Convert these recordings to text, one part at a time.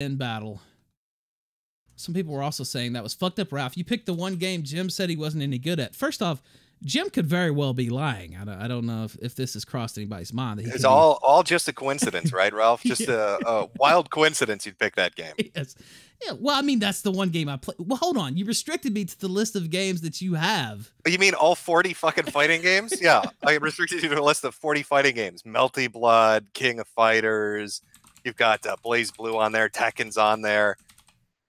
in battle. Some people were also saying that was fucked up, Ralph. You picked the one game Jim said he wasn't any good at. First off, Jim could very well be lying. I don't, I don't know if, if this has crossed anybody's mind. It's all be... all just a coincidence, right, Ralph? Just yeah. a, a, wild coincidence you'd pick that game. Yes. Yeah. Well, I mean, that's the one game I play. Well, hold on. You restricted me to the list of games that you have. You mean all 40 fucking fighting games? Yeah. I restricted you to a list of 40 fighting games. Melty Blood, King of Fighters. You've got uh, BlazBlue on there. Tekken's on there.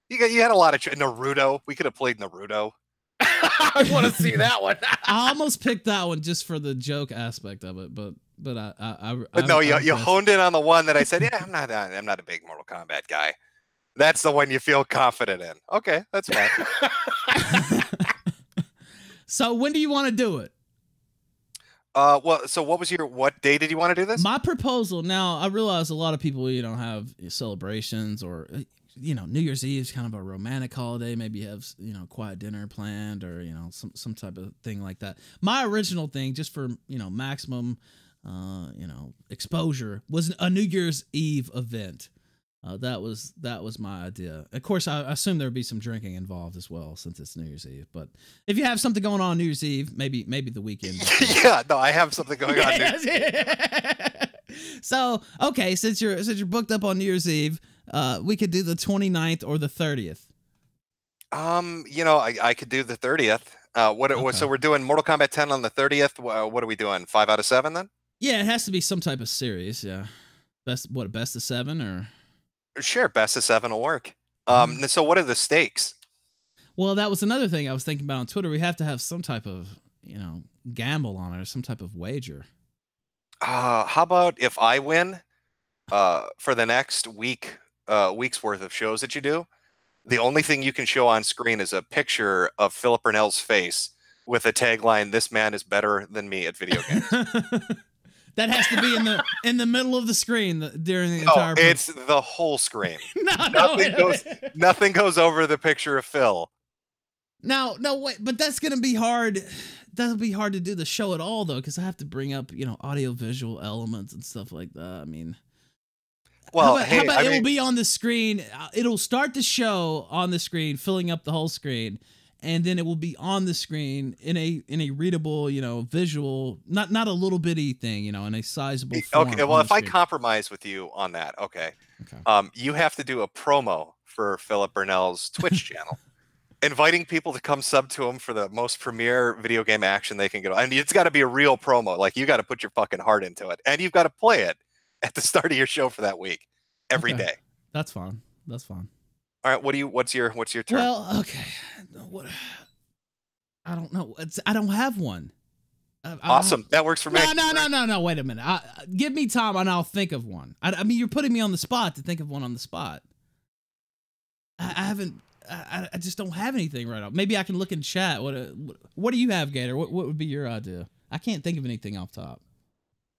You got you had a lot of Naruto. We could have played Naruto. I want to see that one. I almost picked that one just for the joke aspect of it, but but I I, I but no, I, you, you honed in on the one that I said, yeah, I'm not I'm not a big Mortal Kombat guy. That's the one you feel confident in. Okay, that's fine. so when do you want to do it? Uh, well, so what was your what day did you want to do this? My proposal. Now I realize a lot of people you know have celebrations or you know, New Year's Eve is kind of a romantic holiday. Maybe you have, you know, quiet dinner planned or, you know, some, some type of thing like that. My original thing, just for, you know, maximum, uh, you know, exposure was a New Year's Eve event. Uh, that was that was my idea. Of course, I, assume there would be some drinking involved as well, since it's New Year's Eve. But if you have something going on New Year's Eve, maybe maybe the weekend. yeah, no, I have something going on. so okay, since you're since you're booked up on New Year's Eve, uh, we could do the 29th or the 30th. Um, you know, I, I could do the 30th. Uh, what, okay. so we're doing Mortal Kombat 10 on the 30th. What are we doing? Five out of seven then? Yeah, it has to be some type of series. Yeah. Best, what, best of seven or? Sure. Best of seven will work. Um, mm-hmm. so what are the stakes? Well, that was another thing I was thinking about on Twitter. We have to have some type of, you know, gamble on it or some type of wager. Uh, how about if I win, uh, for the next week uh, week's worth of shows that you do, the only thing you can show on screen is a picture of Philip Burnell's face with a tagline, "This man is better than me at video games." that has to be in the in the middle of the screen during the entire. Oh, it's the whole screen. no, nothing no, goes. nothing goes over the picture of Phil. Now, no wait, but that's gonna be hard. That'll be hard to do the show at all though, because I have to bring up you know audio visual elements and stuff like that. I mean, well, how about, hey, how about it mean, will be on the screen? Uh, it'll start the show on the screen, filling up the whole screen, and then it will be on the screen in a in a readable, you know, visual, not not a little bitty thing, you know, in a sizable. okay, well, if I compromise with you on that, okay, okay, um, you have to do a promo for Philip Burnell's Twitch channel. inviting people to come sub to him for the most premier video game action they can get. I mean, it's got to be a real promo. Like you got to put your fucking heart into it, and you've got to play it at the start of your show for that week every okay. day. That's fine. That's fine. All right. What do you? What's your? What's your turn? Well, okay. What? I don't know. It's, I don't have one. I, awesome. That works for me. No, no, no, no, no. Wait a minute. I, give me time, and I'll think of one. I, I, mean, you're putting me on the spot to think of one on the spot. I, I haven't. I, I just don't have anything right now. Maybe I can look in chat. What? What, what do you have, Gator? What? What would be your idea? I can't think of anything off top.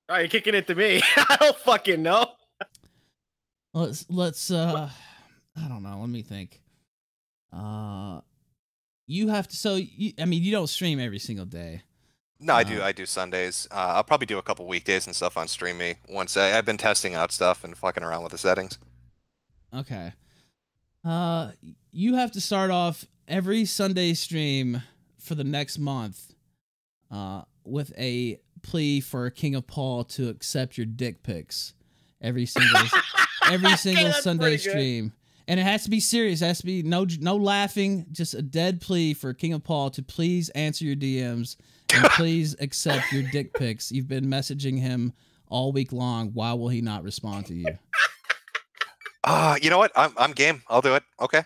All right, you're kicking it to me. I don't fucking know. Let's let's uh I don't know, let me think. Uh you have to so you, I mean you don't stream every single day. No, I do. Uh, I do Sundays. Uh, I'll probably do a couple weekdays and stuff on Stream Me once. I, I've been testing out stuff and fucking around with the settings. Okay. Uh, you have to start off every Sunday stream for the next month, uh, with a plea for King of Pol to accept your dick pics every single every single Sunday stream. And it has to be serious. It has to be no no laughing, just a dead plea for King of Pol to please answer your DMs and please accept your dick pics. You've been messaging him all week long. Why will he not respond to you? Uh, you know what? I'm I'm game. I'll do it. Okay.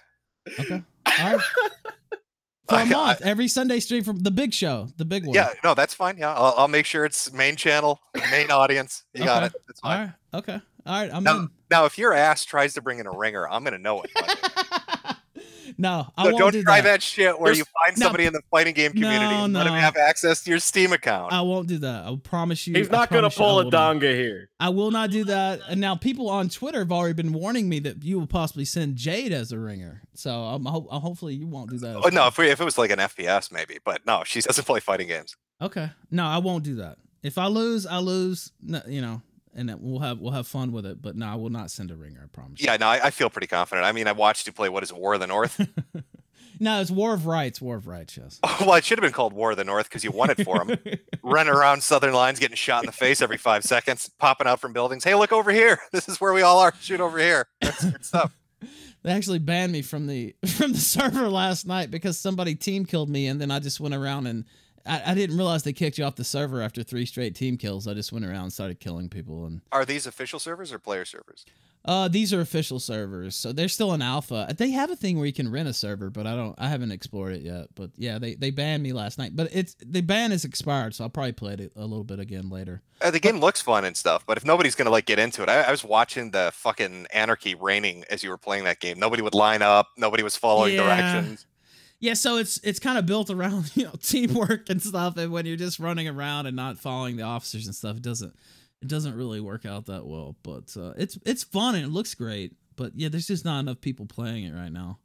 Okay. All right for a month, every Sunday stream from the big show, the big one. Yeah, no, that's fine. Yeah, I'll, I'll make sure it's main channel, main audience. You okay. got it. That's fine. All right. Okay. All right. I'm now, in. now, if your ass tries to bring in a ringer, I'm gonna know it. no, I so won't don't do try that. that shit where There's, you find somebody no, in the fighting game community no, and no. let him have access to your Steam account. I won't do that. I promise you. He's not gonna pull a donga here. I will not do that. And now people on Twitter have already been warning me that you will possibly send Jade as a ringer. So I'm ho- hopefully you won't do that. Oh, no, if, we, if it was like an FPS maybe, but no, she doesn't play fighting games. Okay, no, I won't do that. If I lose, I lose. No, you know, and we'll have we'll have fun with it. But no, I will not send a ringer. I promise. Yeah, no, I, I feel pretty confident. I mean, I watched you play. What is it, War of the North? no, it's War of Rights. War of Rights. Yes. well, it should have been called War of the North because you won it for them. Running around Southern lines, getting shot in the face every five seconds, popping out from buildings. Hey, look over here. This is where we all are. Shoot over here. That's good stuff. They actually banned me from the from the server last night because somebody team killed me, and then I just went around and I, I, didn't realize they kicked you off the server after three straight team kills. I just went around and started killing people. And are these official servers or player servers? Uh, these are official servers, so they're still in alpha. They have a thing where you can rent a server, but I don't. I haven't explored it yet. But yeah, they they banned me last night. But it's the ban is expired, so I'll probably play it a little bit again later. Uh, the game but, looks fun and stuff, but if nobody's gonna like get into it, I, I, was watching the fucking anarchy reigning as you were playing that game. Nobody would line up. Nobody was following yeah. directions. Yeah, so it's it's kind of built around you know teamwork and stuff, and when you're just running around and not following the officers and stuff, it doesn't it doesn't really work out that well. But uh, it's it's fun and it looks great. But yeah, there's just not enough people playing it right now.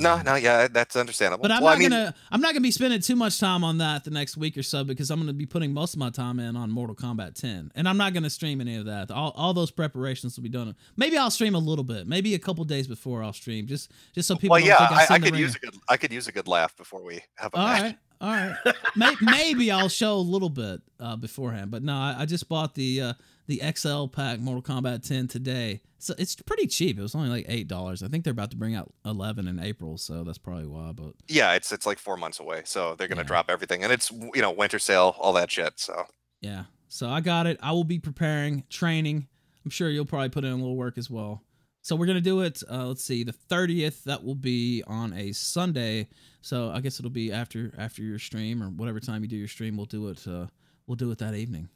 No, no, yeah, that's understandable. But I'm well, not I mean, gonna I'm not gonna be spending too much time on that the next week or so because I'm gonna be putting most of my time in on Mortal Kombat 10, and I'm not gonna stream any of that. All, all those preparations will be done. Maybe I'll stream a little bit. Maybe a couple days before I'll stream, just just so people. Well, yeah, I, I, could use a good I could use a good laugh before we have a all match. Right. All right, maybe I'll show a little bit uh, beforehand, but no, I, I just bought the uh, the XL pack Mortal Kombat 10 today. So it's pretty cheap. It was only like eight dollars. I think they're about to bring out 11 in April, so that's probably why. But yeah, it's it's like four months away, so they're gonna yeah. drop everything, and it's you know winter sale, all that shit. So yeah, so I got it. I will be preparing, training. I'm sure you'll probably put in a little work as well. So we're gonna do it. Uh, let's see, the 30th. That will be on a Sunday. So I guess it'll be after after your stream or whatever time you do your stream. We'll do it. Uh, we'll do it that evening.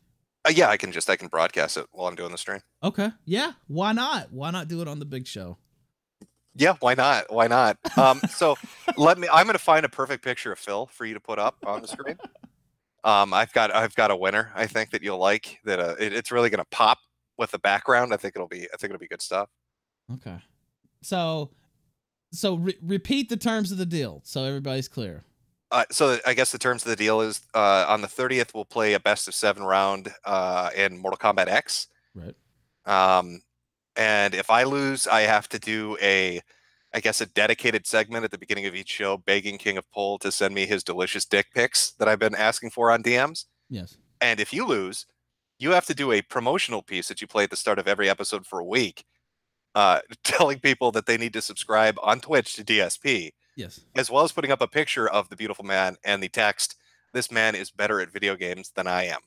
Uh, yeah, I can just I can broadcast it while I'm doing the stream. Okay. Yeah. Why not? Why not do it on the big show? Yeah, why not? Why not? Um, so let me. I'm going to find a perfect picture of Phil for you to put up on the screen. Um, I've got I've got a winner. I think that you'll like that. Uh, it, it's really going to pop with the background. I think it'll be. I think it'll be good stuff. Okay. So, so re- repeat the terms of the deal so everybody's clear. Uh, so I guess the terms of the deal is uh, on the 30th we'll play a best of seven round uh, in Mortal Kombat X. Right. Um, and if I lose, I have to do a, I guess, a dedicated segment at the beginning of each show, begging King of Pol to send me his delicious dick pics that I've been asking for on DMs. Yes. And if you lose, you have to do a promotional piece that you play at the start of every episode for a week, uh, telling people that they need to subscribe on Twitch to DSP Yes. As well as putting up a picture of the beautiful man and the text, this man is better at video games than I am.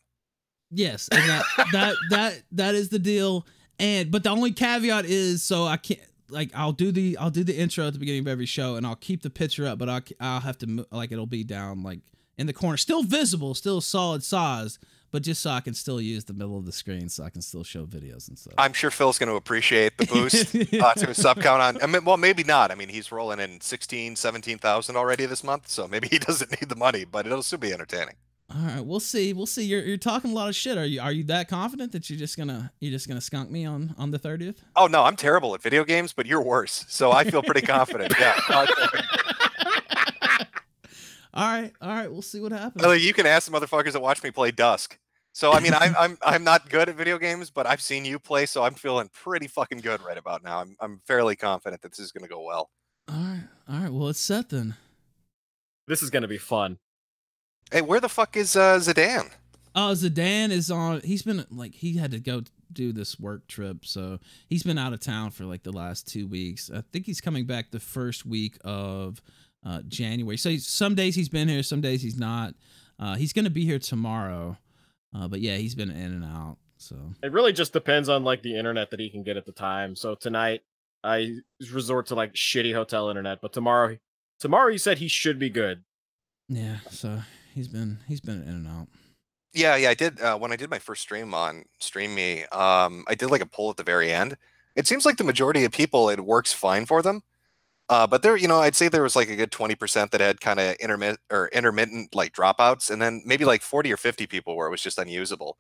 Yes, and that that that that is the deal. And but the only caveat is so I can't like I'll do the I'll do the intro at the beginning of every show and I'll keep the picture up, but I'll I'll have to like it'll be down like in the corner, still visible, still solid size, but just so I can still use the middle of the screen so I can still show videos and stuff. I'm sure Phil's going to appreciate the boost uh, to his sub count on. I mean, well, maybe not. I mean, he's rolling in 16, 17,000 already this month, so maybe he doesn't need the money, but it'll still be entertaining. All right, we'll see. We'll see. You're, you're talking a lot of shit. Are you are you that confident that you're just gonna you're just gonna skunk me on on the thirtieth? Oh no, I'm terrible at video games, but you're worse. So I feel pretty confident. Yeah. all right, all right. We'll see what happens. you can ask the motherfuckers that watch me play Dusk. So I mean, I'm I'm I'm not good at video games, but I've seen you play, so I'm feeling pretty fucking good right about now. I'm I'm fairly confident that this is gonna go well. All right, all right. Well, it's set then. This is gonna be fun. Hey, where the fuck is uh, Zidane? Oh, uh, Zidane is on. He's been like he had to go do this work trip, so he's been out of town for like the last two weeks. I think he's coming back the first week of uh, January. So some days he's been here, some days he's not. Uh, he's gonna be here tomorrow. Uh, but yeah, he's been in and out. So it really just depends on like the internet that he can get at the time. So tonight I resort to like shitty hotel internet, but tomorrow tomorrow he said he should be good. Yeah, so he's been he's been in and out. Yeah, yeah, I did uh, when I did my first stream on Stream Me. Um, I did like a poll at the very end. It seems like the majority of people it works fine for them. Uh, but there, you know, I'd say there was like a good 20% that had kind of intermittent or intermittent like dropouts, and then maybe like 40 or 50 people where it was just unusable.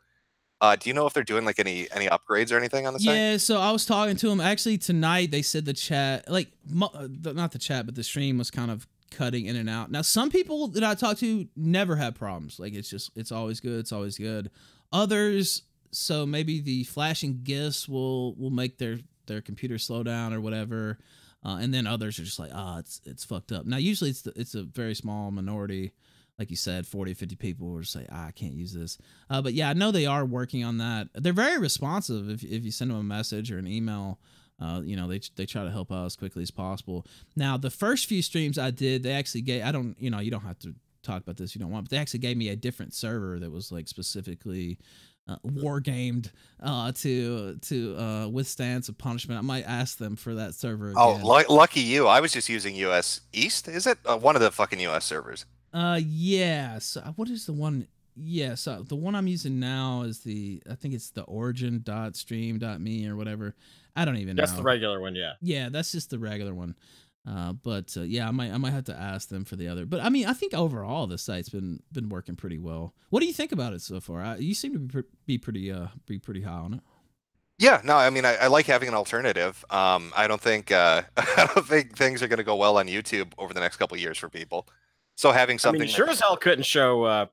Uh, do you know if they're doing like any any upgrades or anything on the site? Yeah, so I was talking to them actually tonight. They said the chat, like uh, not the chat, but the stream was kind of cutting in and out. Now, some people that I talked to never had problems. Like it's just it's always good. It's always good. Others so maybe the flashing gifs will will make their their computer slow down or whatever, uh, and then others are just like, ah, oh, it's it's fucked up. Now usually it's the, it's a very small minority, like you said, 40, 50 people will say, ah, I can't use this. Uh, but yeah, I know they are working on that. They're very responsive if if you send them a message or an email. Uh, you know, they they try to help out as quickly as possible. Now, the first few streams I did, they actually gave. I don't, you know, you don't have to talk about this. You don't want, but they actually gave me a different server that was like specifically uh, war gamed uh, to to uh, withstand some punishment. I might ask them for that server. Oh, again. Oh, l- lucky you! I was just using US East. Is it uh, one of the fucking US servers? Uh, yeah. So uh, what is the one? Yeah, so the one I'm using now is the I think it's the origin dot stream dot me or whatever. I don't even that's know. That's the regular one, yeah. Yeah, that's just the regular one. Uh, but uh, yeah, I might I might have to ask them for the other. But I mean, I think overall the site's been been working pretty well. What do you think about it so far? I, you seem to be, pre- be pretty uh be pretty high on it. Yeah, no, I mean, I, I like having an alternative. Um, I don't think uh, I don't think things are going to go well on YouTube over the next couple years for people. So having something, I mean, sure as hell couldn't show uh,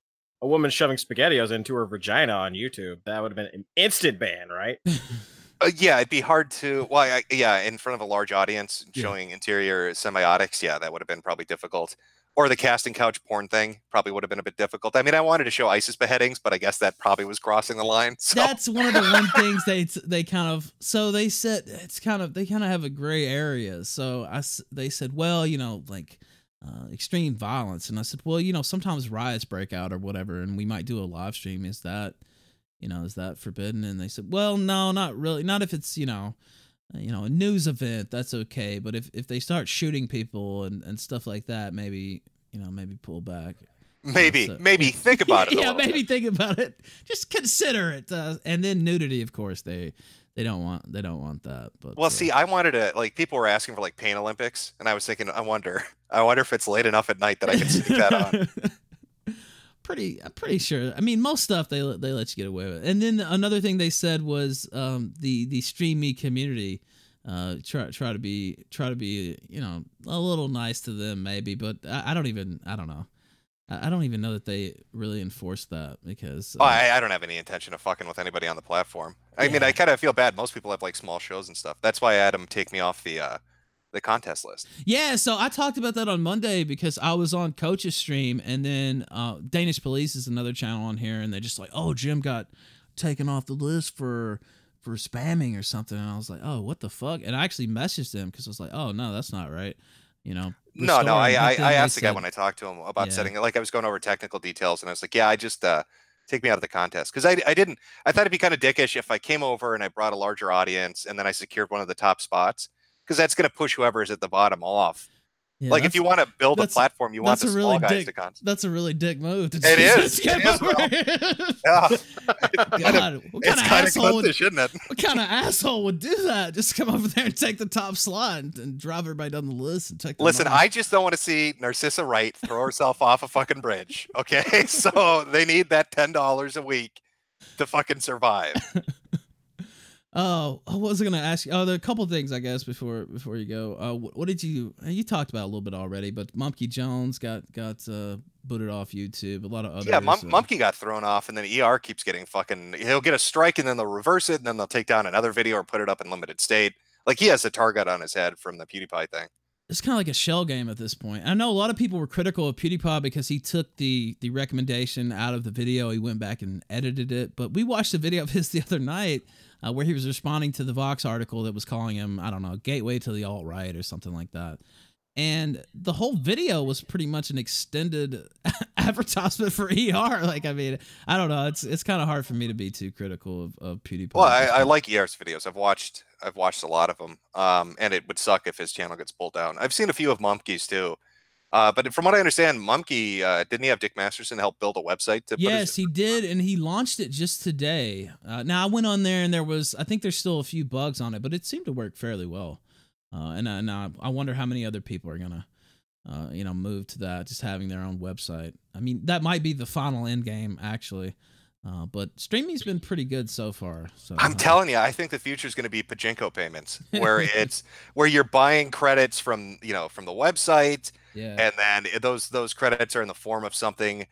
a woman shoving spaghettios into her vagina on YouTube. That would have been an instant ban, right? Uh, yeah, it'd be hard to. Well, I, yeah, in front of a large audience, showing yeah. interior semiotics. Yeah, that would have been probably difficult. Or the casting couch porn thing probably would have been a bit difficult. I mean, I wanted to show ISIS beheadings, but I guess that probably was crossing the line. So. That's one of the one things they they kind of. So they said it's kind of they kind of have a gray area. So I they said, well, you know, like. Uh, extreme violence and i said well you know sometimes riots break out or whatever and we might do a live stream is that you know, is that forbidden? And they said, well, no, not really. Not if it's, you know, uh, you know, a news event, that's okay. But if, if they start shooting people and, and stuff like that, maybe, you know, maybe pull back. Maybe, so, maybe think about it. yeah, maybe bit. think about it. Just consider it. Uh, and then nudity, of course, they they don't want they don't want that. But well, uh, see, I wanted to like people were asking for like Pain Olympics, and I was thinking, I wonder, I wonder if it's late enough at night that I can sneak that on. pretty I'm pretty sure. I mean, most stuff they they let you get away with. And then another thing they said was um, the the stream me community uh, try try to be try to be you know a little nice to them maybe, but I, I don't even I don't know. I don't even know that they really enforce that because. Uh, oh, I, I don't have any intention of fucking with anybody on the platform. I yeah. mean, I kind of feel bad. Most people have like small shows and stuff. That's why I them take me off the uh, the contest list. Yeah, so I talked about that on Monday because I was on Coach's stream, and then uh, Danish Police is another channel on here, and they're just like, "Oh, Jim got taken off the list for for spamming or something," and I was like, "Oh, what the fuck?" And I actually messaged them because I was like, "Oh no, that's not right," you know. No, no, I I, I asked the guy when I talked to him about yeah. setting it. Like I was going over technical details, and I was like, "Yeah, I just." uh take me out of the contest because I, I didn't i thought it'd be kind of dickish if i came over and i brought a larger audience and then i secured one of the top spots because that's going to push whoever is at the bottom off. Yeah, like if you want to build a platform, you want the small really guys dick, to con. That's a really dick move. To it is. It is well. yeah. God, what kind of asshole would, isn't it? what kind of asshole would do that? Just come over there and take the top slot and, and drive everybody down the list and take. Listen, I just don't want to see Narcissa Wright throw herself off a fucking bridge. Okay, so they need that ten dollars a week to fucking survive. Oh, what was I gonna ask you? Oh, there are a couple things I guess before before you go. Uh, what, what, did you you talked about a little bit already? But Mumkey Jones got got uh, booted off YouTube. A lot of others. Yeah, Mum- uh, Mumkey got thrown off, and then ER keeps getting fucking. He'll get a strike, and then they'll reverse it, and then they'll take down another video or put it up in limited state. Like he has a target on his head from the PewDiePie thing. It's kind of like a shell game at this point. I know a lot of people were critical of PewDiePie because he took the the recommendation out of the video. He went back and edited it. But we watched a video of his the other night uh, where he was responding to the Vox article that was calling him, I don't know, gateway to the alt right or something like that. And the whole video was pretty much an extended advertisement for ER. Like, I mean, I don't know. It's it's kind of hard for me to be too critical of, of PewDiePie. Well, I, I like ER's videos. I've watched I've watched a lot of them. Um, and it would suck if his channel gets pulled down. I've seen a few of Mumkey's too. Uh, but from what I understand, Mumkey uh, didn't he have Dick Masterson help build a website? To yes, he did, and he launched it just today. Uh, now I went on there, and there was I think there's still a few bugs on it, but it seemed to work fairly well. Uh, and and I wonder how many other people are gonna, uh, you know, move to that, just having their own website. I mean, that might be the final end game, actually. Uh, but streaming's been pretty good so far. So I'm uh, telling you, I think the future is going to be pachinko payments, where it's where you're buying credits from you know from the website, yeah. and then those those credits are in the form of something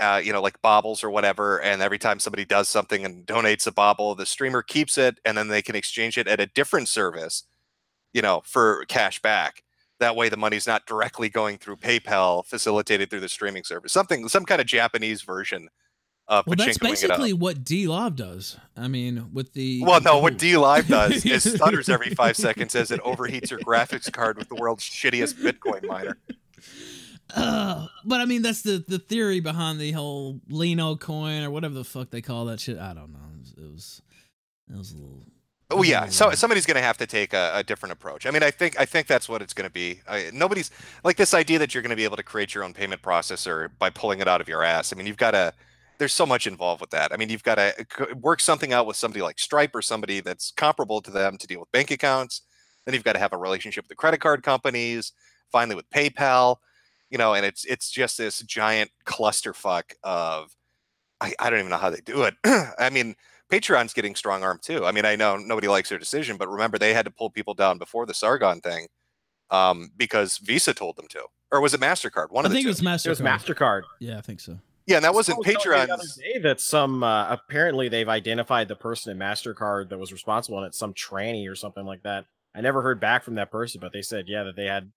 uh, you know, like baubles or whatever. And every time somebody does something and donates a bauble, the streamer keeps it and then they can exchange it at a different service, you know, for cash back. That way, the money's not directly going through PayPal, facilitated through the streaming service. Something, some kind of Japanese version of well, that's basically what DLive does. I mean, with the well, no, what DLive does is stutters every five seconds as it overheats your graphics card with the world's shittiest Bitcoin miner. Uh, but I mean, that's the the theory behind the whole Lino coin or whatever the fuck they call that shit. I don't know. It was it was, it was a little. Oh yeah, so somebody's going to have to take a, a, different approach. I mean, I think I think that's what it's going to be. I, nobody's like this idea that you're going to be able to create your own payment processor by pulling it out of your ass. I mean, you've got to. There's so much involved with that. I mean, you've got to work something out with somebody like Stripe or somebody that's comparable to them to deal with bank accounts. Then you've got to have a relationship with the credit card companies. Finally, with PayPal you know, and it's it's just this giant clusterfuck of I, I don't even know how they do it. I mean, Patreon's getting strong arm too. I mean, I know nobody likes their decision, but remember they had to pull people down before the Sargon thing um, because Visa told them to, or was it Mastercard? One I of think the it was Mastercard. It was Mastercard. Yeah, I think so. Yeah, and that wasn't Patreon. Day that some uh, apparently they've identified the person in Mastercard that was responsible, and it's some tranny or something like that. I never heard back from that person, but they said yeah that they had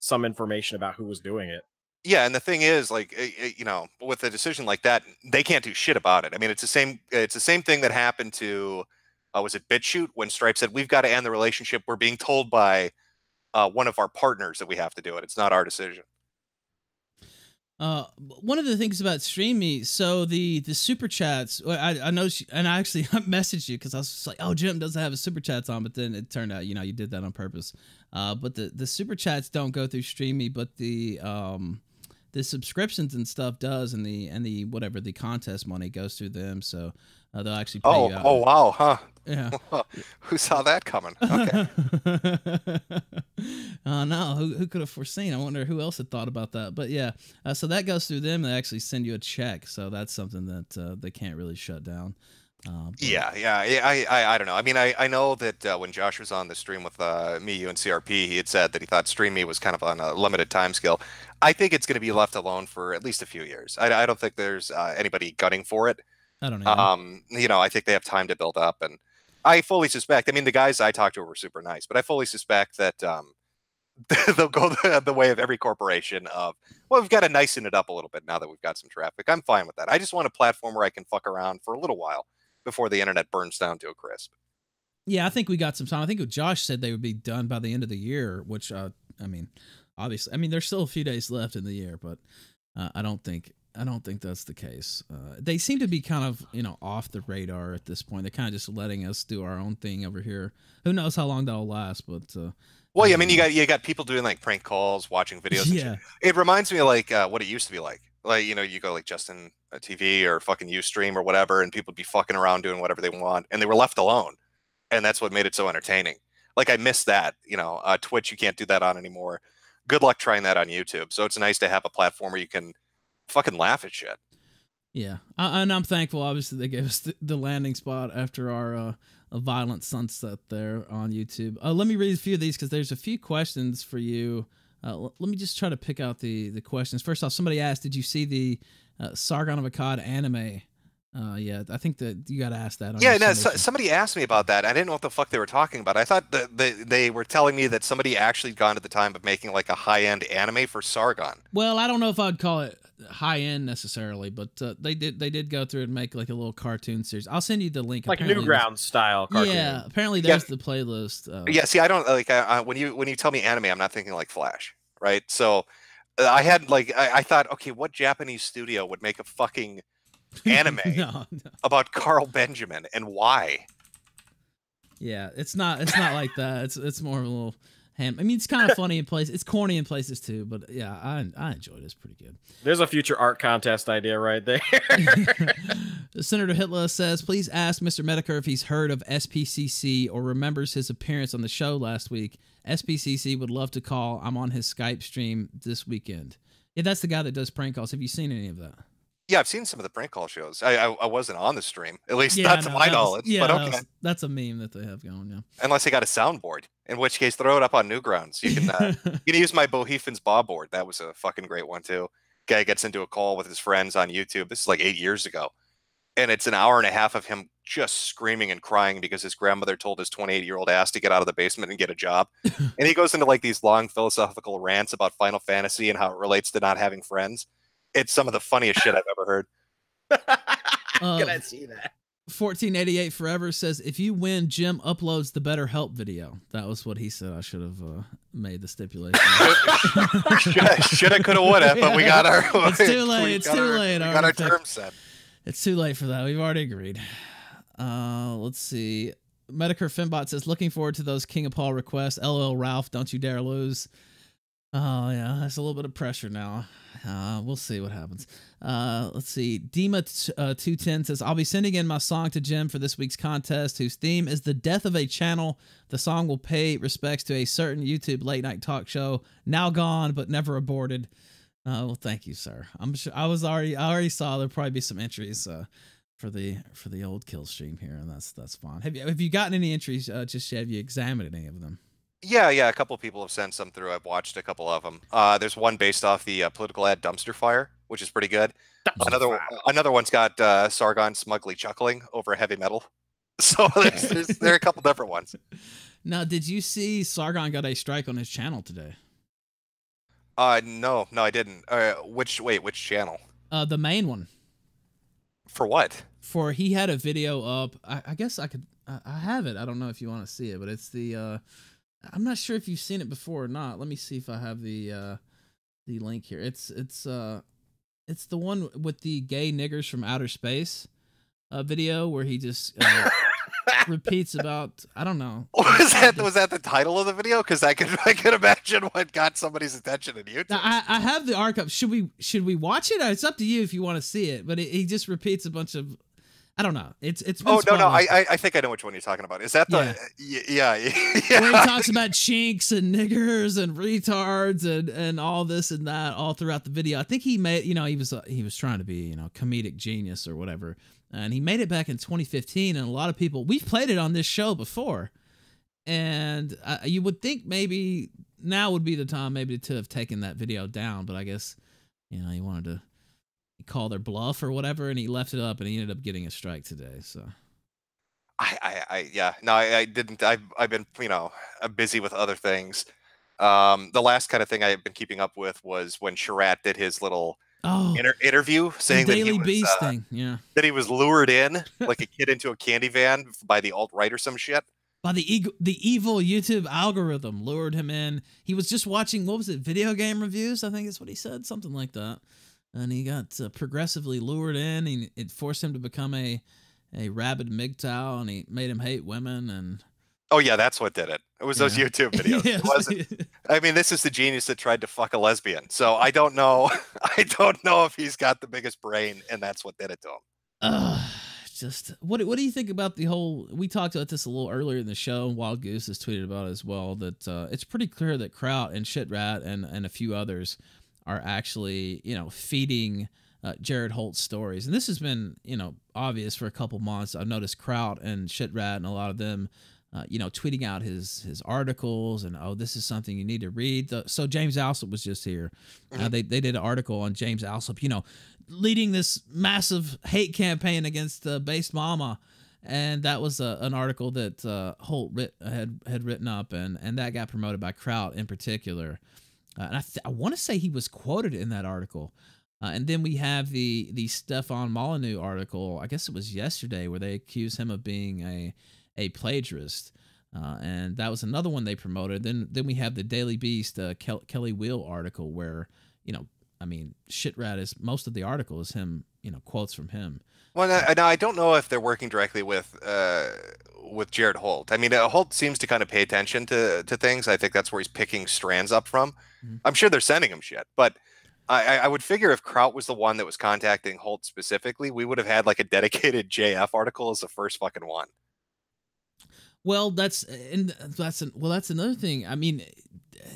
some information about who was doing it. Yeah, and the thing is, like, eh, eh, you know, with a decision like that, they can't do shit about it. I mean, it's the same. It's the same thing that happened to, uh, was it BitChute when Stripe said we've got to end the relationship. We're being told by uh, one of our partners that we have to do it. It's not our decision. Uh, one of the things about StreamMe, so the the super chats, I I know, she, and I actually messaged you because I was just like, oh, Jim doesn't have a super chats on, but then it turned out, you know, you did that on purpose. Uh, but the the super chats don't go through StreamMe, but the um the subscriptions and stuff does, and the and the whatever the contest money goes through them. So uh, they'll actually pay oh, you out. Oh wow, huh? Yeah. who saw that coming? Okay. uh, no, who, who could have foreseen? I wonder who else had thought about that. But yeah, uh, so that goes through them. They actually send you a check. So that's something that uh, they can't really shut down. Uh, yeah, yeah, I, I, I don't know. I mean, I, I know that uh, when Josh was on the stream with uh, me, you, and CRP, he had said that he thought Stream Me was kind of on a limited time scale. I think it's going to be left alone for at least a few years. I, I don't think there's uh, anybody gunning for it. I don't know. Um, you know, I think they have time to build up, and I fully suspect. I mean, the guys I talked to were super nice, but I fully suspect that um, they'll go the, the way of every corporation. Of well, we've got to nicen it up a little bit now that we've got some traffic. I'm fine with that. I just want a platform where I can fuck around for a little while before the internet burns down to a crisp. Yeah, I think we got some time. I think Josh said they would be done by the end of the year, which uh, I mean, obviously, I mean, there's still a few days left in the year, but uh, I don't think I don't think that's the case. Uh, they seem to be kind of you know off the radar at this point. They're kind of just letting us do our own thing over here. Who knows how long that'll last? But uh, well, yeah, I mean, you got you got people doing like prank calls, watching videos. Yeah, it reminds me of like uh, what it used to be like like you know you go like Justin uh, TV or fucking UStream or whatever, and people be fucking around doing whatever they want, and they were left alone, and that's what made it so entertaining. Like I miss that, you know, uh, Twitch you can't do that on anymore. Good luck trying that on YouTube. So it's nice to have a platform where you can fucking laugh at shit. Yeah, I, and I'm thankful. Obviously, they gave us the, the landing spot after our uh, violent sunset there on YouTube. Uh, let me read a few of these because there's a few questions for you uh, l- let me just try to pick out the the questions. First off, somebody asked, "Did you see the uh, Sargon of Akkad anime?" Uh, yeah, I think that you got to ask that. yeah, no, so, somebody asked me about that. I didn't know what the fuck they were talking about. I thought that they, they were telling me that somebody actually gone to the time of making like a high end anime for Sargon. Well, I don't know if I'd call it high end necessarily, but uh, they did they did go through and make like a little cartoon series. I'll send you the link. Like apparently Newgrounds style cartoon. Yeah, apparently there's yeah. the playlist. Uh, yeah, see, I don't like uh, when you when you tell me anime, I'm not thinking like Flash right? So uh, I had like I, I, thought, okay, what Japanese studio would make a fucking anime no, no. about Carl Benjamin and why? Yeah, it's not it's not like that. It's it's more of a little ham. I mean, it's kind of funny in places. It's corny in places too, but yeah, I I enjoyed it. It's pretty good. There's a future art contest idea right there. Senator Hitler says, please ask Mr. Metokur if he's heard of SPCC or remembers his appearance on the show last week. SPCC would love to call. I'm on his Skype stream this weekend. Yeah, that's the guy that does prank calls. Have you seen any of that? Yeah, I've seen some of the prank call shows. I I, I wasn't on the stream, at least yeah, not to my knowledge. Yeah, but okay. that's a meme that they have going. Yeah, unless they got a soundboard, in which case throw it up on Newgrounds. You can uh, you can use my Bohemians Bob board. That was a fucking great one too. guy gets into a call with his friends on YouTube. This is like eight years ago, and it's an hour and a half of him just screaming and crying because his grandmother told his 28 year old ass to get out of the basement and get a job. and he goes into like these long philosophical rants about Final Fantasy and how it relates to not having friends. It's some of the funniest shit I've ever heard. uh, Can I see that? 1488 Forever says if you win, Jim uploads the Better Help video. That was what he said. I should have uh, made the stipulation. should have, could have, would have, but we got our. It's too late. It's too our, late. We got our terms set. It's too late for that. We've already agreed. Uh, let's see. Medicare Finbot says, looking forward to those King of Paul requests. LOL Ralph, don't you dare lose. Oh yeah, that's a little bit of pressure now. Uh, we'll see what happens. Uh, let's see. Dima uh, two ten says, "I'll be sending in my song to Jim for this week's contest, whose theme is the death of a channel. The song will pay respects to a certain YouTube late night talk show, now gone but never aborted." Uh, well, thank you, sir. I'm sure I was already I already saw there'll probably be some entries uh, for the for the old kill stream here, and that's that's fine. Have you have you gotten any entries? Uh, just have you examined any of them? Yeah, yeah, a couple people have sent some through. I've watched a couple of them. Uh, there's one based off the uh, political ad Dumpster Fire, which is pretty good. Dumpster another fire. another one's got uh, Sargon smugly chuckling over heavy metal. So there's, there's, there are a couple different ones. Now, did you see Sargon got a strike on his channel today? Uh, no, no, I didn't. Uh, which wait, which channel? Uh, the main one. For what? For he had a video up. I, I guess I could. I, I have it. I don't know if you want to see it, but it's the. uh I'm not sure if you've seen it before or not. Let me see if I have the uh the link here. It's it's uh it's the one with the gay niggers from outer space uh video where he just uh, repeats about I don't know. Was that was that the title of the video? Because I could I could imagine what got somebody's attention in YouTube. Now, I, I have the archive. Should we should we watch it? It's up to you if you want to see it. But it, he just repeats a bunch of I don't know. It's it's. oh no no I I think I know which one you're talking about. Is that the yeah yeah, yeah. where he talks about chinks and niggers and retards and and all this and that all throughout the video. I think he made you know he was uh, he was trying to be you know comedic genius or whatever, and he made it back in 2015. And a lot of people we've played it on this show before, and uh, you would think maybe now would be the time maybe to have taken that video down, but I guess you know he wanted to call their bluff or whatever, and he left it up, and he ended up getting a strike today. So. I, I, I yeah, no, I, I, didn't. I've, I've been, you know, I'm busy with other things. Um, the last kind of thing I've been keeping up with was when Sharat did his little oh, inter- interview saying that he was, Beast uh, thing, yeah, that he was lured in like a kid into a candy van by the alt right or some shit. By the ego, the evil YouTube algorithm lured him in. He was just watching what was it, video game reviews? I think is what he said, something like that and he got uh, progressively lured in. and it forced him to become a a rabid MGTOW, and he made him hate women. And oh yeah, that's what did it. It was yeah. those YouTube videos. yes. It wasn't. I mean, this is the genius that tried to fuck a lesbian. So I don't know. I don't know if he's got the biggest brain, and that's what did it to him. Uh, just what what do you think about the whole? We talked about this a little earlier in the show, Wild Goose has tweeted about it as well. That uh, it's pretty clear that Kraut and Shitrat and and a few others are actually, you know, feeding uh, Jared Holt's stories. And this has been, you know, obvious for a couple months. I've noticed Kraut and Shitrat and a lot of them, uh, you know, tweeting out his his articles and oh, this is something you need to read. So James Alsop was just here. Uh, mm-hmm. they they did an article on James Alsop. you know, leading this massive hate campaign against uh, Based Mama. And that was uh, an article that uh, Holt writ- had had written up, and and that got promoted by Kraut in particular. Uh, and I, th- I want to say he was quoted in that article. Uh, and then we have the the Stefan Molyneux article. I guess it was yesterday where they accuse him of being a a plagiarist, uh, and that was another one they promoted. Then then we have the Daily Beast uh, Kel- Kelly Weill article where you know I mean Shitrat is most of the article is him you know quotes from him. Well, now, I don't know if they're working directly with uh, with Jared Holt. I mean, uh, Holt seems to kind of pay attention to to things. I think that's where he's picking strands up from. Mm-hmm. I'm sure they're sending him shit, but I, I would figure if Kraut was the one that was contacting Holt specifically, we would have had like a dedicated JF article as the first fucking one. Well, that's and that's an, well, that's another thing. I mean,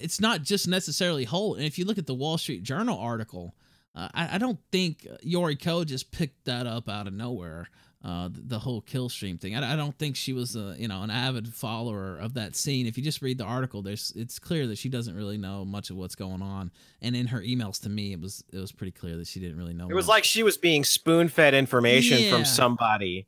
it's not just necessarily Holt. And if you look at the Wall Street Journal article, uh, I, I, don't think Yoree Koh just picked that up out of nowhere. Uh, the whole kill stream thing. I, I don't think she was a you know an avid follower of that scene. If you just read the article, there's it's clear that she doesn't really know much of what's going on. And in her emails to me, it was it was pretty clear that she didn't really know. It was like she was being spoon fed information yeah. from somebody.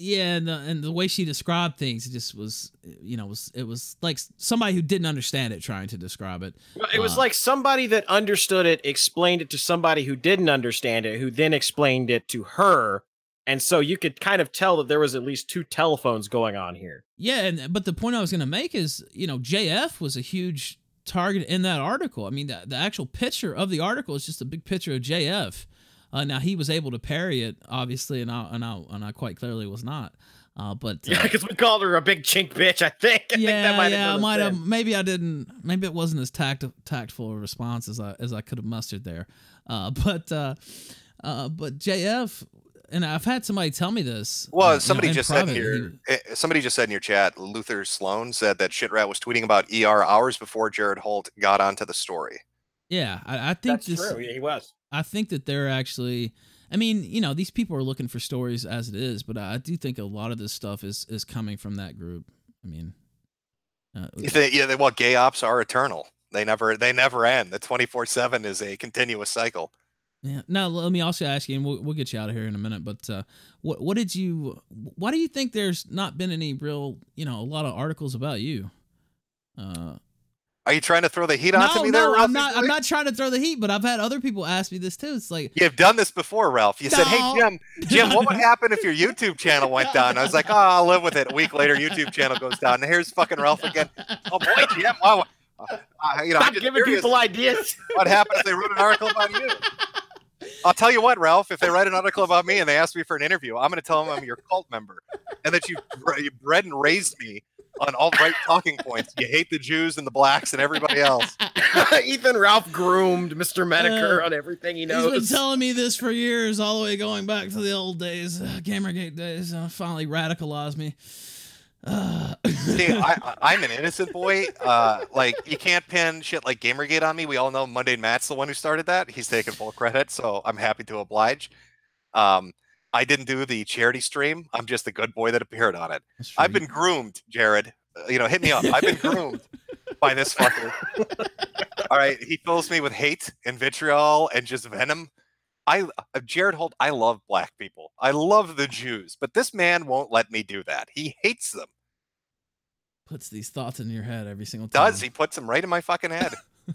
Yeah, and the, and the way she described things, it just was, you know, was it was like somebody who didn't understand it trying to describe it. Well, it was uh, like somebody that understood it explained it to somebody who didn't understand it, who then explained it to her, and so you could kind of tell that there was at least two telephones going on here. Yeah, and but the point I was going to make is, you know, JF was a huge target in that article. I mean, the, the actual picture of the article is just a big picture of JF. Uh, now he was able to parry it, obviously, and I and I, and I quite clearly was not. Uh, but uh, yeah, because we called her a big chink bitch. I think. I yeah, think yeah, I might have. Maybe I didn't. Maybe it wasn't as tact tactful a response as I as I could have mustered there. Uh, but uh, uh, but JF and I've had somebody tell me this. Well, uh, somebody know, just private, said here. He, eh, somebody just said in your chat. Luther Sloan said that Shitrat was tweeting about ER hours before Jared Holt got onto the story. Yeah, I, I think that's this, true. he was. I think that they're actually. I mean, you know, these people are looking for stories as it is, but I do think a lot of this stuff is is coming from that group. I mean, uh, they, yeah, they, well, gay ops are eternal. They never they never end. The twenty four seven is a continuous cycle. Yeah. Now let me also ask you, and we'll, we'll get you out of here in a minute. But uh, what what did you? Why do you think there's not been any real, you know, a lot of articles about you? Uh, are you trying to throw the heat no, onto me no, there, Ralph? I'm not. I'm not trying to throw the heat, but I've had other people ask me this too. It's like you've done this before, Ralph. You no. said, "Hey, Jim, Jim, what would happen if your YouTube channel went down?" I was like, "Oh, I'll live with it." A week later, YouTube channel goes down, and here's fucking Ralph again. Oh boy, Jim, wow. Uh, you know, Stop giving people ideas. What happens if they wrote an article about you? I'll tell you what, Ralph. If they write an article about me and they ask me for an interview, I'm going to tell them I'm your cult member and that you you bred and raised me on all right talking points. You hate the Jews and the blacks and everybody else. Ethan Ralph groomed Mr. Metokur uh, on everything he knows. He's been telling me this for years, all the way going back to the old days, uh, Gamergate days. Uh, finally radicalized me. Uh. See, I, am an innocent boy. Uh, like you can't pin shit like Gamergate on me. We all know Monday Matt's the one who started that. He's taking full credit, so I'm happy to oblige. Um, I didn't do the charity stream. I'm just the good boy that appeared on it. I've been groomed, Jared. Uh, you know, hit me up. I've been groomed by this fucker. all right, he fills me with hate and vitriol and just venom. I uh, Jared Holt, I love black people. I love the Jews, but this man won't let me do that. He hates them. Puts these thoughts in your head every single time. Does he puts them right in my fucking head?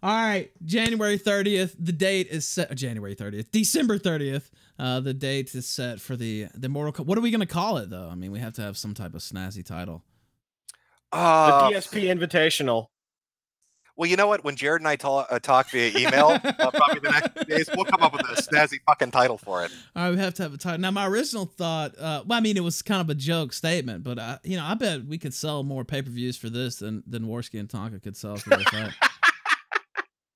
All right, January 30th. The date is set. January 30th, December 30th. Uh, the date is set for the the Mortal. what are we gonna call it though? I mean, we have to have some type of snazzy title. Uh, the DSP Invitational. Well, you know what? When Jared and I talk, uh, talk via email, uh, probably the next days, we'll come up with a snazzy fucking title for it. I would have to have a title. Now, my original thought, uh, well, I mean, it was kind of a joke statement, but I, you know, I bet we could sell more pay per views for this than than Warski and Donga could sell for this.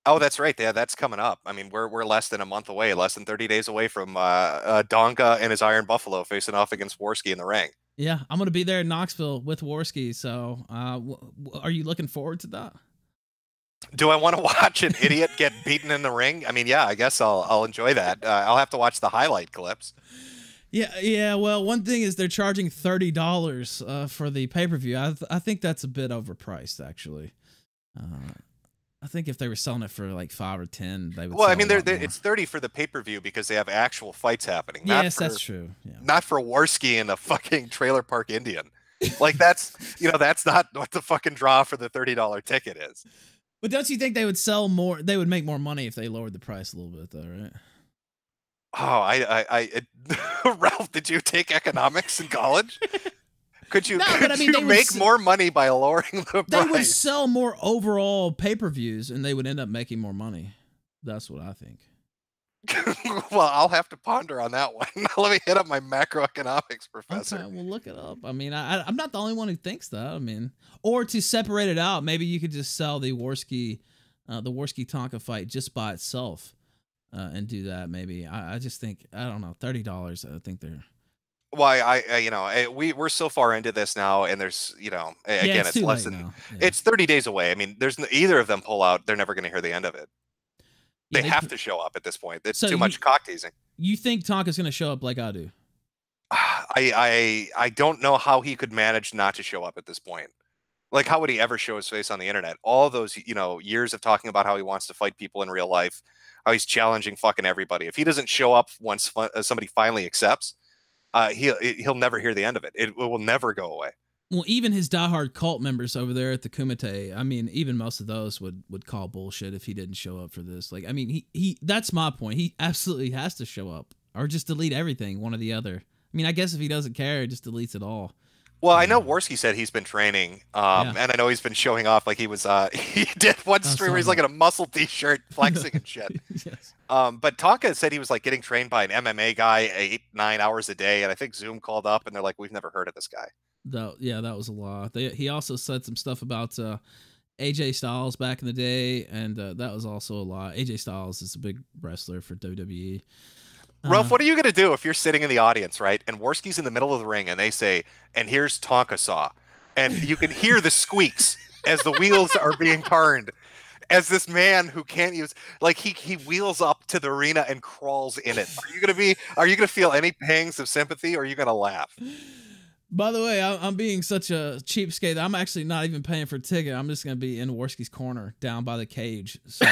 Oh, that's right. Yeah, that's coming up. I mean, we're we're less than a month away, less than 30 days away from uh, uh Donga and his Iron Buffalo facing off against Warski in the ring. Yeah, I'm going to be there in Knoxville with Warski. So, uh, w- are you looking forward to that? Do I want to watch an idiot get beaten in the ring? I mean, yeah, I guess I'll I'll enjoy that. Uh, I'll have to watch the highlight clips. Yeah, yeah. Well, one thing is they're charging thirty dollars uh, for the pay per view. I th- I think that's a bit overpriced, actually. Uh, I think if they were selling it for like five or ten, they would. Well, I mean, they're, they're it's thirty for the pay per view because they have actual fights happening. Yes, for, that's true. Yeah. Not for Warski and a fucking trailer park Indian. like that's you know that's not what the fucking draw for the thirty dollar ticket is. But don't you think they would sell more? They would make more money if they lowered the price a little bit, though, right? Oh, I, I, I Ralph, did you take economics in college? Could you, no, could I mean, you make more money by lowering the they price? They would sell more overall pay per views, and they would end up making more money. That's what I think. well, I'll have to ponder on that one. Let me hit up my macroeconomics professor. Okay, we'll look it up. I mean, I, I'm not the only one who thinks that. I mean, or to separate it out, maybe you could just sell the Warski, uh, the Warski Donga fight just by itself, uh, and do that. Maybe I, I just think I don't know, thirty dollars. I think they're. Why I, I, you know eh, we we're so far into this now, and there's you know again yeah, it's, it's less than yeah. it's 30 days away. I mean, there's either of them pull out, they're never going to hear the end of it. They, they have to show up at this point. It's so too much cock teasing. You think Donga's going to show up like I do? I I I don't know how he could manage not to show up at this point. Like, how would he ever show his face on the internet? All those, you know, years of talking about how he wants to fight people in real life, how he's challenging fucking everybody. If he doesn't show up once uh, somebody finally accepts, uh, he'll he'll never hear the end of it. It will never go away. Well, even his diehard cult members over there at the Kumite, I mean, even most of those would would call bullshit if he didn't show up for this. Like, I mean, he he that's my point. He absolutely has to show up or just delete everything, one or the other. I mean, I guess if he doesn't care, just deletes it all. Well, I know Warski said he's been training, um, yeah. and I know he's been showing off. Like he was, uh, he did one stream where he's like in a muscle t-shirt, flexing and shit. yes. Um, but Tonka said he was like getting trained by an MMA guy eight, nine hours a day, and I think Zoom called up and they're like, "We've never heard of this guy." That yeah, that was a lot. They, he also said some stuff about uh, AJ Styles back in the day, and uh, that was also a lot. AJ Styles is a big wrestler for WWE. Ruff, uh, what are you gonna do if you're sitting in the audience, right? And Warski's in the middle of the ring, and they say, "And here's Tonka Saw," and you can hear the squeaks as the wheels are being turned. As this man who can't use, like he he wheels up to the arena and crawls in it. Are you gonna be? Are you gonna feel any pangs of sympathy, or are you gonna laugh? By the way, I'm being such a cheapskate. I'm actually not even paying for a ticket. I'm just gonna be in Warski's corner, down by the cage. So.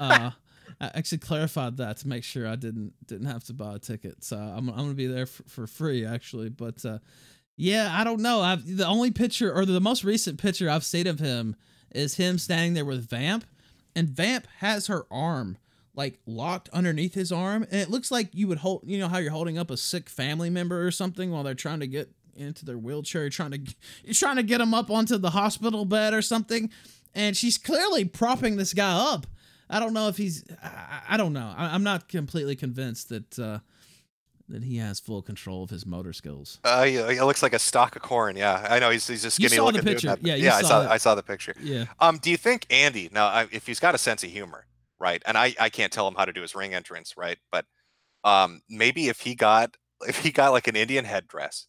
uh, I actually clarified that to make sure I didn't didn't have to buy a ticket. So I'm I'm gonna be there for, for free actually. But uh, yeah, I don't know. I've the only picture or the most recent picture I've seen of him is him standing there with Vamp, and Vamp has her arm like locked underneath his arm, and it looks like you would hold you know how you're holding up a sick family member or something while they're trying to get into their wheelchair, trying to you're trying to get him up onto the hospital bed or something, and she's clearly propping this guy up I don't know if he's. I, I don't know. I, am not completely convinced that uh, that he has full control of his motor skills. Uh, he, he looks like a stalk of corn. Yeah, I know he's he's a skinny you saw looking the picture. dude. Yeah, yeah, I saw. I saw the picture. Yeah. Um, do you think Andy now, if he's got a sense of humor, right? And I I can't tell him how to do his ring entrance, right? But um, maybe if he got if he got like an Indian headdress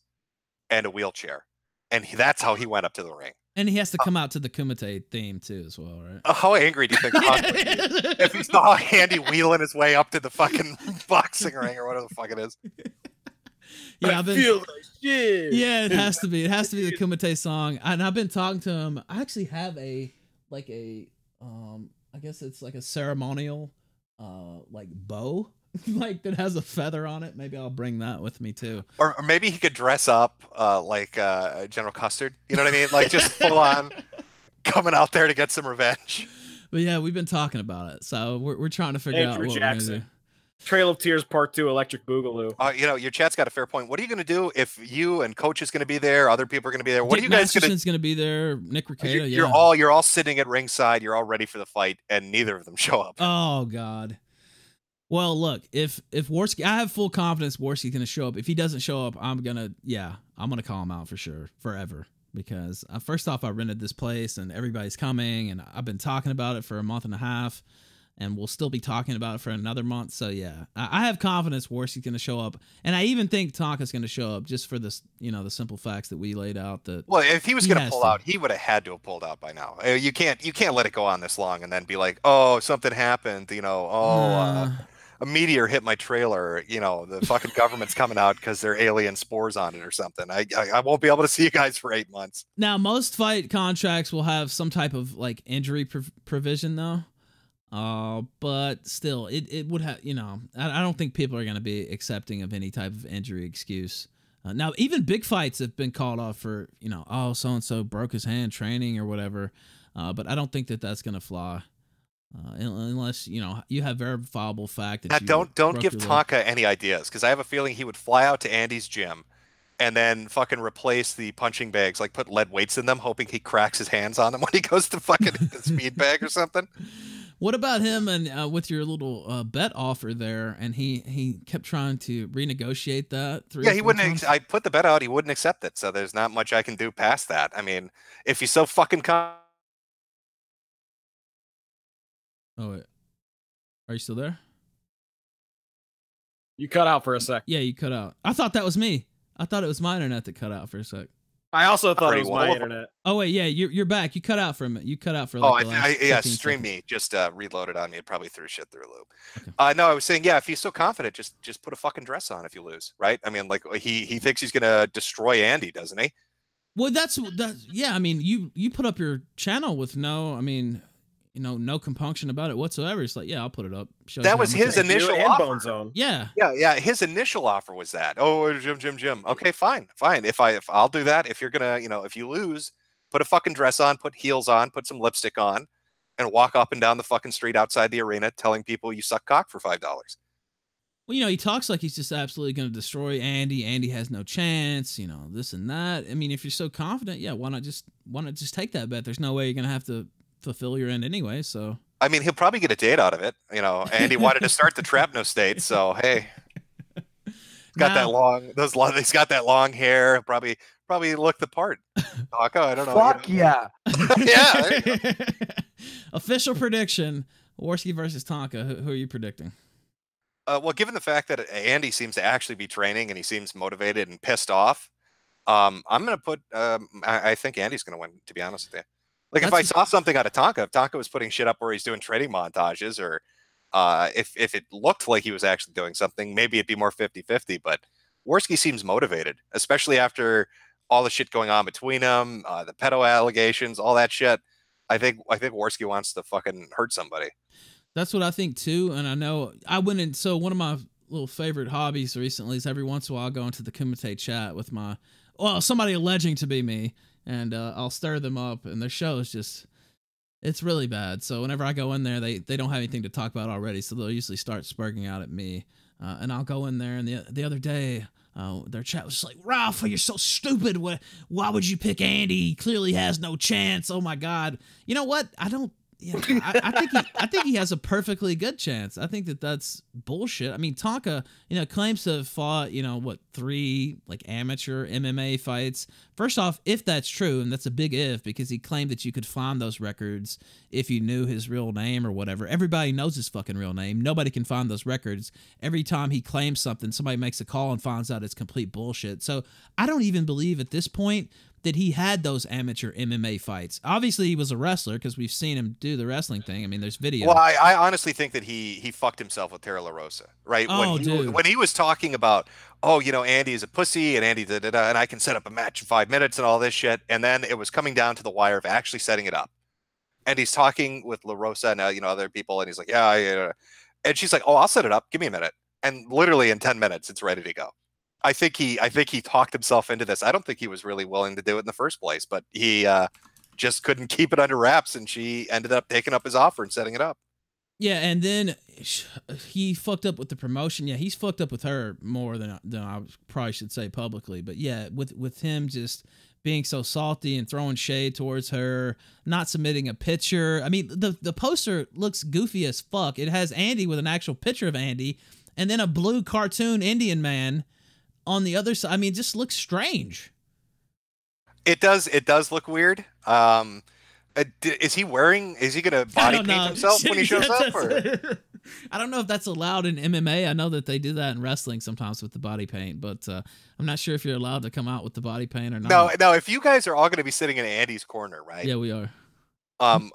and a wheelchair, and he, that's how he went up to the ring and he has to come out to the Kumite theme too, as well, right? Uh, how angry do you think if he saw Andy wheeling his way up to the fucking boxing ring or whatever the fuck it is? Yeah, I've been, like Yeah, it has to be. It has to be the Kumite song. And I've been talking to him. I actually have a like a um I guess it's like a ceremonial uh like bow like that has a feather on it. Maybe I'll bring that with me too. Or, or maybe he could dress up uh, like uh, General Custer. You know what I mean? Like just full on coming out there to get some revenge. But yeah, we've been talking about it, so we're we're trying to figure Andrew out what Jackson. we're gonna do. Trail of Tears Part Two, Electric Boogaloo. Uh, you know, your chat's got a fair point. What are you going to do if you and Coach is going to be there? Other people are going to be there. What Dick are you guys going to? going to be there. Nick Rekieta. You're, yeah. you're all you're all sitting at ringside. You're all ready for the fight, and neither of them show up. Oh God. Well, look, if if Warski, I have full confidence Warski's going to show up. If he doesn't show up, I'm gonna, yeah, I'm gonna call him out for sure, forever. Because uh, first off, I rented this place and everybody's coming, and I've been talking about it for a month and a half, and we'll still be talking about it for another month. So yeah, I, I have confidence Warski's going to show up, and I even think Tonka's going to show up just for this, you know, the simple facts that we laid out. That well, if he was going to pull out, he would have had to have pulled out by now. Uh, you can't, you can't let it go on this long and then be like, oh, something happened, you know, oh. Uh, a meteor hit my trailer. You know, the fucking government's coming out because there are alien spores on it or something. I, I, I won't be able to see you guys for eight months. Now, most fight contracts will have some type of like injury pr- provision though. Uh, but still, it, it would have, you know, I, I don't think people are going to be accepting of any type of injury excuse. Uh, now, even big fights have been called off for, you know, oh, so and so broke his hand training or whatever. Uh, but I don't think that that's going to fly. Uh, unless you know you have verifiable fact that now, don't don't give Tonka any ideas because I have a feeling he would fly out to Andy's gym and then fucking replace the punching bags, like put lead weights in them, hoping he cracks his hands on them when he goes to fucking the speed bag or something. What about him and uh, with your little uh, bet offer there? And he he kept trying to renegotiate that. yeah, he wouldn't. I put the bet out. He wouldn't accept it. So there's not much I can do past that. I mean, if he's so fucking. Con- Oh wait. Are you still there? You cut out for a sec. Yeah, you cut out. I thought that was me. I thought it was my internet that cut out for a sec. I also thought it was my internet. Oh wait, yeah, you're you're back. You cut out from it. You cut out for oh, like. Oh, I, I yeah, Stream Me just uh, reloaded on me. It probably threw shit through a loop. Okay. Uh, no, I was saying, yeah, if he's so confident, just just put a fucking dress on if you lose, right? I mean, like he he thinks he's gonna destroy Andy, doesn't he? Well, that's that. Yeah, I mean, you you put up your channel with no, I mean, you know, no compunction about it whatsoever. It's like, yeah, I'll put it up. that was his initial offer. Bone Zone. Yeah, yeah, yeah. His initial offer was that. Oh, oh, Jim, Jim, Jim. Okay, fine, fine. If I, if I'll do that. If you're gonna, you know, if you lose, put a fucking dress on, put heels on, put some lipstick on, and walk up and down the fucking street outside the arena, telling people you suck cock for five dollars. Well, you know, he talks like he's just absolutely going to destroy Andy. Andy has no chance. You know, this and that. I mean, if you're so confident, yeah, why not just why not just take that bet? There's no way you're going to have to fulfill your end anyway. So I mean, he'll probably get a date out of it. You know, and he wanted to start the Trapno state, so hey, got now, that long those long. He's got that long hair. Probably probably look the part. Taco, I don't know. Fuck you know. yeah. yeah. Official prediction: Warski versus Tonka. Who, who, are you predicting? Uh, well, given the fact that Andy seems to actually be training and he seems motivated and pissed off, um, I'm going to put. Um, I, I, think Andy's going to win. To be honest with you. Like That's if I saw something out of Tonka, if Tonka was putting shit up where he's doing training montages or uh, if if it looked like he was actually doing something, maybe it'd be more 50-50. But Warski seems motivated, especially after all the shit going on between them, uh, the pedo allegations, all that shit. I think I think Warski wants to fucking hurt somebody. That's what I think too, and I know I went in. So one of my little favorite hobbies recently is every once in a while I go into the Kumite chat with my well somebody alleging to be me and uh, I'll stir them up, and their show is just it's really bad. So whenever I go in there, they they don't have anything to talk about already, so they'll usually start spurging out at me, uh, and I'll go in there. And the the other day, uh, their chat was like, Ralph, you're so stupid. Why, why would you pick Andy? He clearly has no chance. Oh my God. You know what? I don't yeah, I, I, think he, I think he has a perfectly good chance. I think that that's bullshit. I mean, Tonka, you know, claims to have fought, you know, what three like amateur MMA fights. First off, if that's true, and that's a big if, because he claimed that you could find those records if you knew his real name or whatever. Everybody knows his fucking real name. Nobody can find those records. Every time he claims something, somebody makes a call and finds out it's complete bullshit. So I don't even believe at this point that he had those amateur MMA fights. Obviously, he was a wrestler because we've seen him do the wrestling thing. I mean, there's video. Well, I, I honestly think that he he fucked himself with Tara LaRosa, right? Oh, when he, dude. When he was talking about, oh, you know, Andy is a pussy and Andy da da da, and I can set up a match in five minutes and all this shit, and then it was coming down to the wire of actually setting it up, and he's talking with La Rosa and uh, you know other people, and he's like, yeah, yeah, and she's like, oh, I'll set it up. Give me a minute, and literally in ten minutes, it's ready to go. I think he I think he talked himself into this. I don't think he was really willing to do it in the first place, but he uh, just couldn't keep it under wraps, and she ended up taking up his offer and setting it up. Yeah, and then he fucked up with the promotion. Yeah, he's fucked up with her more than than I probably should say publicly. But yeah, with with him just being so salty and throwing shade towards her, not submitting a picture. I mean, the the poster looks goofy as fuck. It has Andy with an actual picture of Andy, and then a blue cartoon Indian man on the other side. I mean, it just looks strange. It does. It does look weird. Um, uh, is he wearing? Is he gonna body paint know. himself when he shows up? Or? I don't know if that's allowed in MMA. I know that they do that in wrestling sometimes with the body paint, but uh, I'm not sure if you're allowed to come out with the body paint or not. No, no. If you guys are all going to be sitting in Andy's corner, right? Yeah, we are. Um,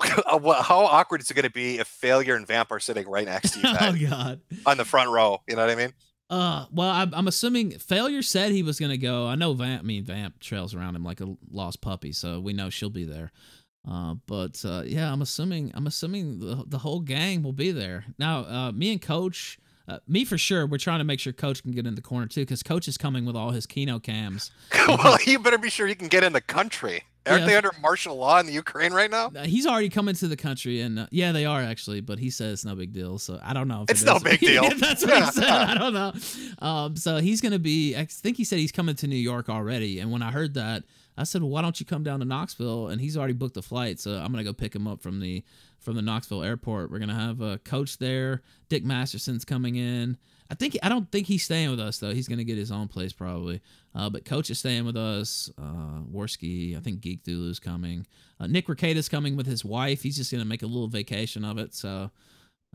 how awkward is it going to be if Failure and Vamp are sitting right next to you? oh God! On the front row, you know what I mean? Uh, well, I, I'm assuming Failure said he was gonna go. I know Vamp. I mean, Vamp trails around him like a lost puppy, so we know she'll be there. Uh, but uh, yeah, I'm assuming I'm assuming the, the whole gang will be there. Now, uh, me and Coach, uh, me for sure, we're trying to make sure Coach can get in the corner too, because Coach is coming with all his Kino cams. well, you better be sure he can get in the country. Aren't yeah. they under martial law in the Ukraine right now? Uh, he's already coming to the country, and uh, yeah, they are actually. But he says it's no big deal, so I don't know. it's it no big deal. That's what he said. I don't know. Um, so he's gonna be. I think he said he's coming to New York already. And when I heard that, I said, well, "Why don't you come down to Knoxville?" And he's already booked the flight, so I'm gonna go pick him up from the from the Knoxville airport. We're gonna have a coach there. Dick Masterson's coming in. I think I don't think he's staying with us though. He's gonna get his own place probably. Uh, but coach is staying with us. Uh, Warski, I think Geek Thulu's coming. Uh, Nick Rekieta's coming with his wife. He's just gonna make a little vacation of it. So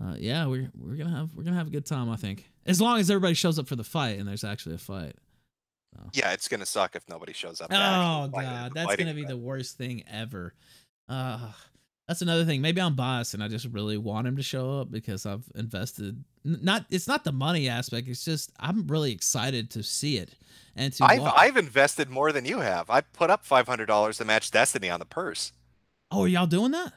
uh, yeah, we're we're gonna have we're gonna have a good time. I think as long as everybody shows up for the fight and there's actually a fight. So. Yeah, it's gonna suck if nobody shows up. Oh god, that's gonna be the worst thing ever. Uh that's another thing. Maybe I'm biased and I just really want him to show up because I've invested. Not it's not the money aspect. It's just I'm really excited to see it and to. I've watch. I've invested more than you have. I put up five hundred dollars to match Destiny on the purse. Oh, are y'all doing that?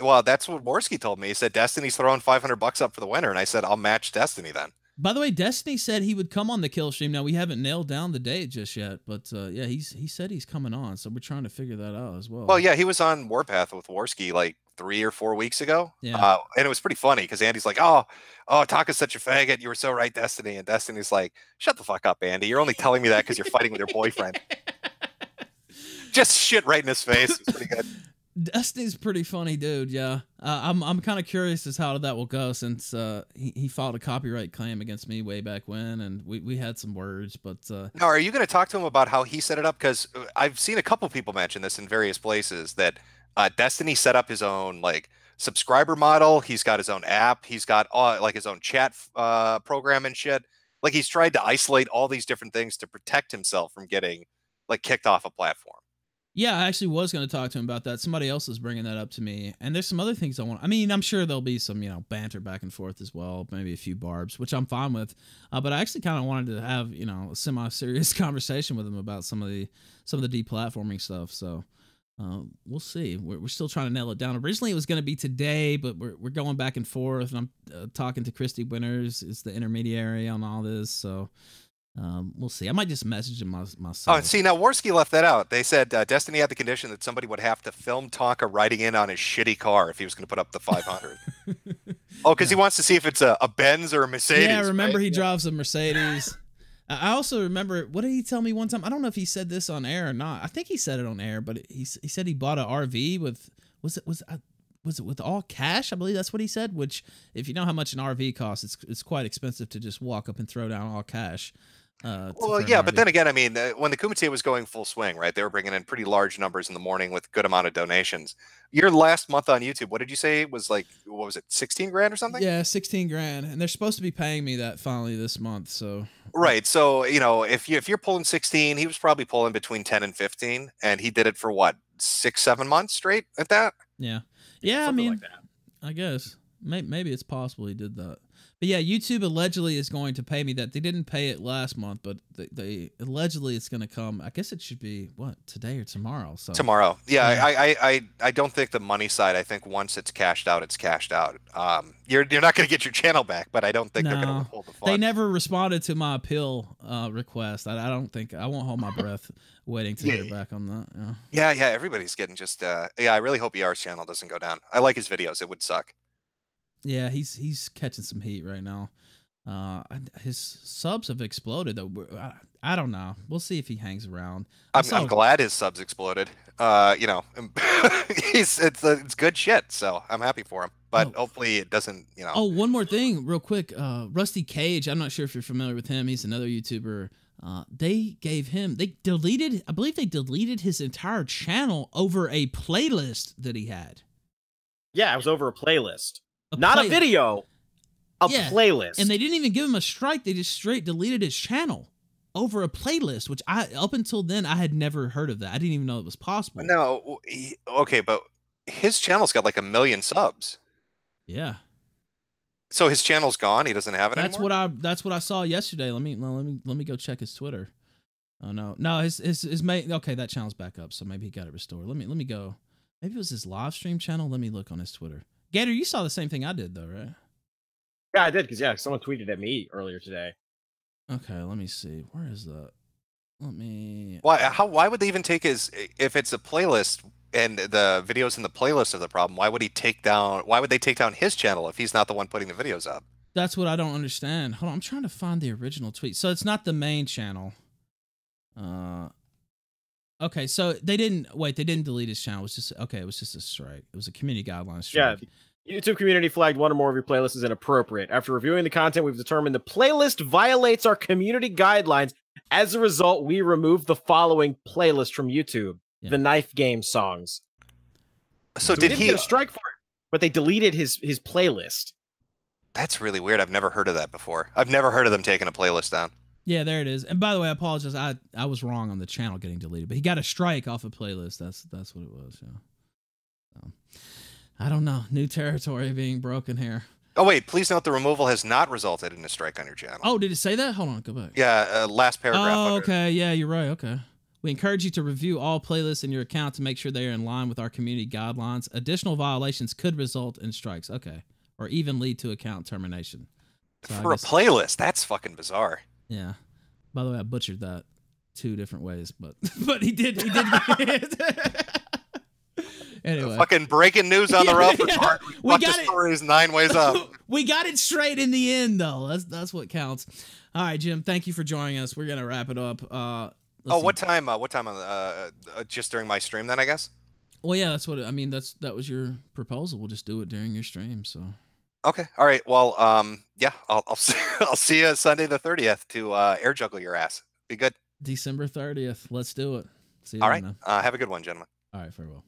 Well, that's what Warski told me. He said Destiny's throwing 500 bucks up for the winner, and I said I'll match Destiny then. By the way, Destiny said he would come on the kill stream. Now we haven't nailed down the date just yet, but uh, yeah, he's he said he's coming on, so we're trying to figure that out as well. Well, yeah, he was on Warpath with Warski like three or four weeks ago. Yeah, uh, and it was pretty funny because Andy's like, "Oh, oh, Tonka's such a faggot. You were so right, Destiny." And Destiny's like, "Shut the fuck up, Andy. You're only telling me that because you're fighting with your boyfriend." Just shit right in his face. It was pretty good. Destiny's pretty funny dude, yeah. Uh, I'm I'm kind of curious as how that will go since uh, he, he filed a copyright claim against me way back when, and we, we had some words, but. Uh, now, are you going to talk to him about how he set it up? Because uh, I've seen a couple people mention this in various places that uh, Destiny set up his own like subscriber model. He's got his own app. He's got uh, like his own chat uh, program and shit. Like he's tried to isolate all these different things to protect himself from getting like kicked off a platform. Yeah, I actually was going to talk to him about that. Somebody else is bringing that up to me, and there's some other things I want. I mean, I'm sure there'll be some, you know, banter back and forth as well, maybe a few barbs, which I'm fine with. Uh, but I actually kind of wanted to have, you know, a semi-serious conversation with him about some of the some of the deplatforming stuff. So uh, we'll see. We're, we're still trying to nail it down. Originally, it was going to be today, but we're we're going back and forth. And I'm uh, talking to Kristi Winters, is the intermediary on all this, so. Um, we'll see. I might just message him myself. Oh, see, now Warski left that out. They said uh, Destiny had the condition that somebody would have to film Tonka riding in on his shitty car if he was going to put up the 500. oh, because yeah. he wants to see if it's a, a Benz or a Mercedes. Yeah, remember right? he yeah. drives a Mercedes. I also remember what did he tell me one time? I don't know if he said this on air or not. I think he said it on air, but he he said he bought an RV with was it was uh, was it with all cash? I believe that's what he said. Which, if you know how much an RV costs, it's it's quite expensive to just walk up and throw down all cash. Uh, well, yeah, but then again, I mean, uh, when the Kumite was going full swing, right? They were bringing in pretty large numbers in the morning with good amount of donations. Your last month on YouTube, what did you say was like? What was it, sixteen grand or something? Yeah, sixteen grand, and they're supposed to be paying me that finally this month. So right, so you know, if you if you're pulling sixteen, he was probably pulling between ten and fifteen, and he did it for what six, seven months straight at that. Yeah, yeah, I mean, like I guess maybe, maybe it's possible he did that. But yeah, YouTube allegedly is going to pay me that. They didn't pay it last month, but they, they allegedly it's going to come. I guess it should be what today or tomorrow. So tomorrow, yeah, yeah. I, I, I, I don't think the money side. I think once it's cashed out, it's cashed out. Um, you're you're not going to get your channel back, but I don't think no, they're going to withhold the funds. They never responded to my appeal uh, request. I, I don't think I won't hold my breath waiting to yeah. hear back on that. Yeah. yeah, yeah. Everybody's getting just. Uh, yeah, I really hope ER's channel doesn't go down. I like his videos. It would suck. Yeah, he's he's catching some heat right now. Uh, his subs have exploded though. I, I don't know. We'll see if he hangs around. I'm, saw... I'm glad his subs exploded. Uh, you know, he's it's uh, it's good shit. So I'm happy for him. But oh. hopefully it doesn't. You know. Oh, one more thing, real quick. Uh, Rusty Cage. I'm not sure if you're familiar with him. He's another YouTuber. Uh, they gave him. They deleted. I believe they deleted his entire channel over a playlist that he had. Yeah, it was over a playlist. A not play- a video, a yeah. playlist. And they didn't even give him a strike. They just straight deleted his channel over a playlist, which I up until then I had never heard of that. I didn't even know it was possible. No, he, okay, but his channel's got like a million subs. Yeah. So his channel's gone. He doesn't have it that's anymore? what I. That's what I saw yesterday. Let me. Let me. Let me go check his Twitter. Oh no, no. His his his mate. Okay, that channel's back up. So maybe he got it restored. Let me. Let me go. Maybe it was his live stream channel. Let me look on his Twitter. Gator, you saw the same thing I did, though, right? Yeah, I did because yeah, someone tweeted at me earlier today. Okay, let me see. Where is that? Let me. Why? How? Why would they even take his? If it's a playlist and the videos in the playlist are the problem, why would he take down? Why would they take down his channel if he's not the one putting the videos up? That's what I don't understand. Hold on, I'm trying to find the original tweet. So it's not the main channel. Uh, Okay, so they didn't wait. They didn't delete his channel. It was just okay. It was just a strike. It was a community guidelines strike. Yeah, YouTube community flagged one or more of your playlists as inappropriate. After reviewing the content, we've determined the playlist violates our community guidelines. As a result, we removed the following playlist from YouTube: yeah. the knife game songs. So, so did he get a strike for it? But they deleted his his playlist. That's really weird. I've never heard of that before. I've never heard of them taking a playlist down. Yeah, there it is. And by the way, I apologize. I I was wrong on the channel getting deleted, but he got a strike off a playlist. That's that's what it was. Yeah. So, I don't know. New territory being broken here. Oh wait, please note the removal has not resulted in a strike on your channel. Oh, did it say that? Hold on, go back. Yeah, uh, last paragraph. Oh, okay. Yeah, you're right. Okay. We encourage you to review all playlists in your account to make sure they are in line with our community guidelines. Additional violations could result in strikes. Okay. Or even lead to account termination. So For guess, a playlist, that's fucking bizarre. Yeah. By the way, I butchered that two different ways, but but he did he did it. Anyway. Fucking breaking news on the road yeah, We, we got it. stories nine ways up. we got it straight in the end, though. That's that's what counts. All right, Jim. Thank you for joining us. We're gonna wrap it up. Uh, oh, what time? Uh, what time? Uh, uh, just during my stream, then I guess. Well, yeah, that's what I mean. That's that was your proposal. We'll just do it during your stream. So. Okay. All right. Well, um, yeah, I'll I'll see, I'll see you Sunday the thirtieth to uh, air juggle your ass. Be good. December thirtieth. Let's do it. See you. All right. Uh, have a good one, gentlemen. All right. Farewell.